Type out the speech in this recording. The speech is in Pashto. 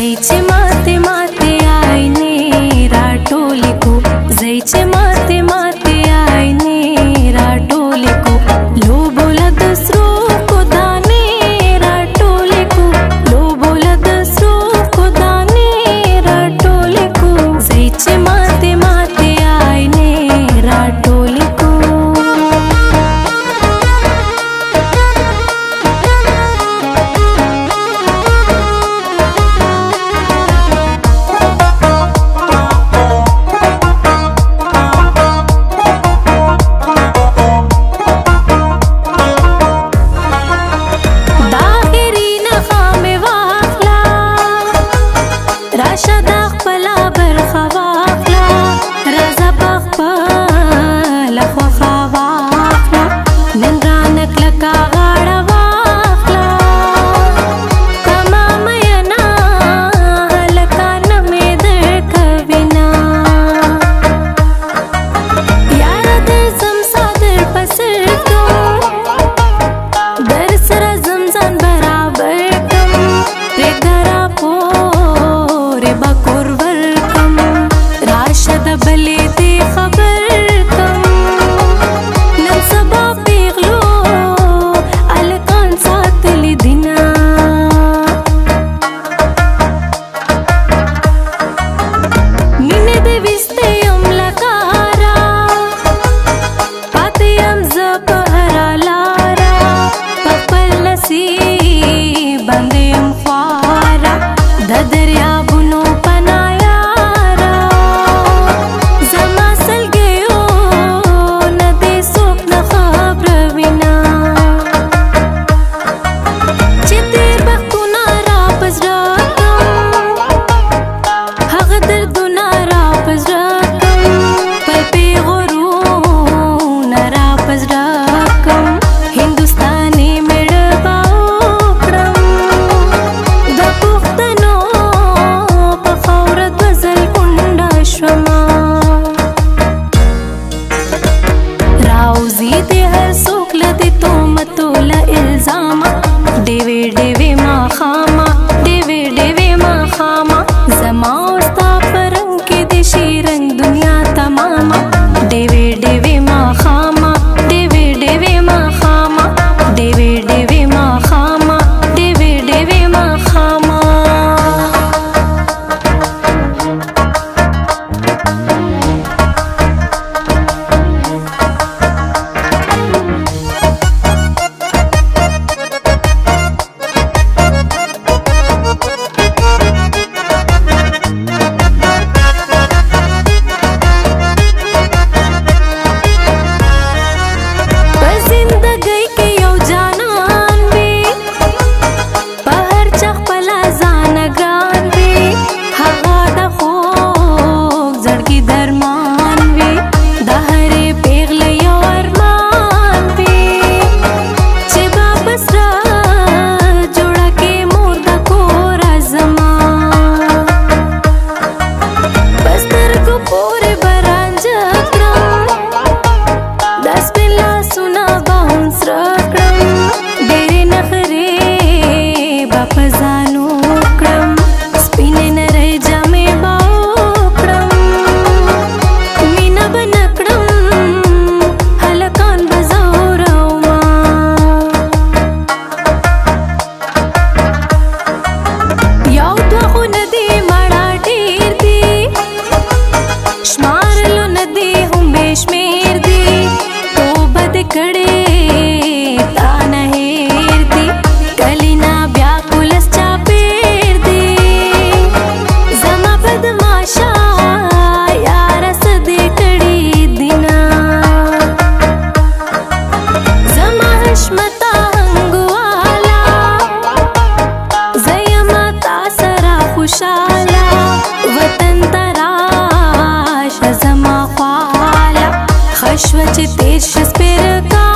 Aici matematica شوه چې تیر شه سپېره کا